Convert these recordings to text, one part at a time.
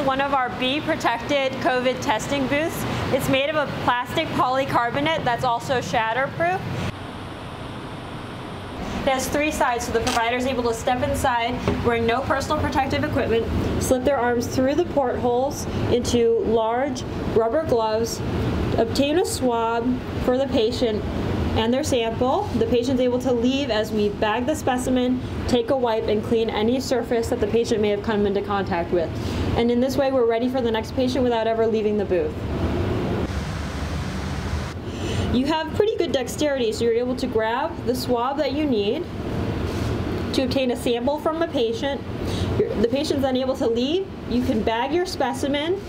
is one of our B-protected COVID testing booths. It's made of a plastic polycarbonate that's also shatterproof. It has three sides, so the provider is able to step inside wearing no personal protective equipment, slip their arms through the portholes into large rubber gloves, obtain a swab for the patient, and their sample. The patient's able to leave as we bag the specimen, take a wipe, and clean any surface that the patient may have come into contact with. And in this way, we're ready for the next patient without ever leaving the booth. You have pretty good dexterity, so you're able to grab the swab that you need to obtain a sample from the patient. The patient's unable to leave. You can bag your specimen.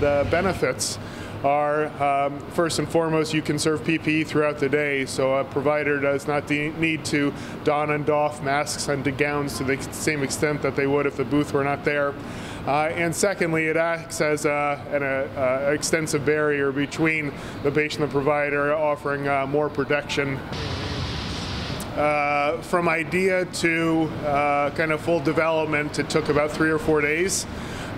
The benefits are um, first and foremost you can serve PPE throughout the day so a provider does not need to don and doff masks and gowns to the same extent that they would if the booth were not there. Uh, and secondly, it acts as a, an a, a extensive barrier between the patient and the provider, offering uh, more protection. Uh, from idea to uh, kind of full development, it took about three or four days.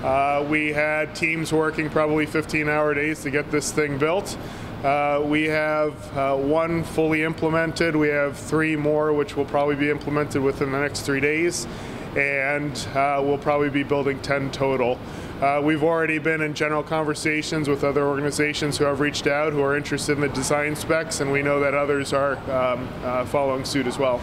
Uh, we had teams working probably 15 hour days to get this thing built. Uh, we have uh, one fully implemented. We have three more, which will probably be implemented within the next three days. And uh, we'll probably be building 10 total. Uh, we've already been in general conversations with other organizations who have reached out who are interested in the design specs, and we know that others are um, uh, following suit as well.